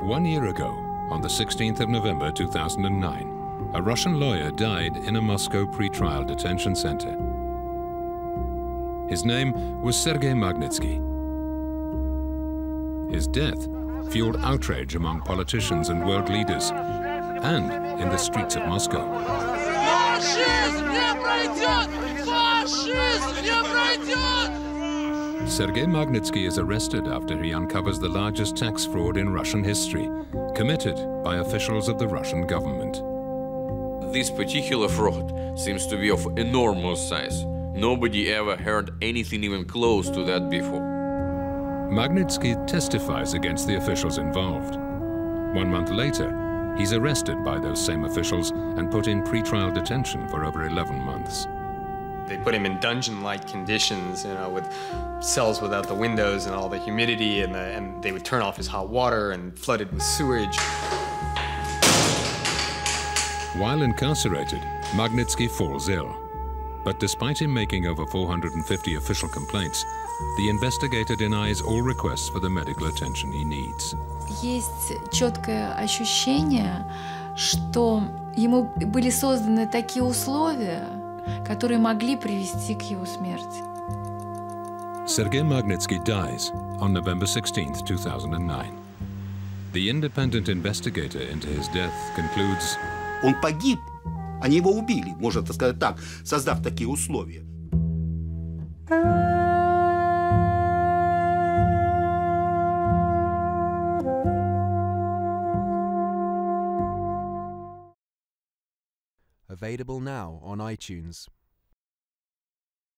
One year ago, on the 16th of November 2009, a Russian lawyer died in a Moscow pretrial detention center. His name was Sergei Magnitsky. His death fueled outrage among politicians and world leaders, and in the streets of Moscow. Sergei Magnitsky is arrested after he uncovers the largest tax fraud in Russian history, committed by officials of the Russian government. This particular fraud seems to be of enormous size. Nobody ever heard anything even close to that before. Magnitsky testifies against the officials involved. One month later, he's arrested by those same officials and put in pretrial detention for over 11 months. They put him in dungeon-like conditions, you know, with cells without the windows and all the humidity, and, the, and they would turn off his hot water and flood it with sewage. While incarcerated, Magnitsky falls ill. But despite him making over 450 official complaints, the investigator denies all requests for the medical attention he needs. Есть четкое ощущение, что ему были созданы такие условия, которые могли привести к его смерти. Sergei Magnitsky dies on November 16, 2009. The independent investigator into his death concludes Он погиб, они его убили, можно так сказать так, создав такие условия. Available now on iTunes.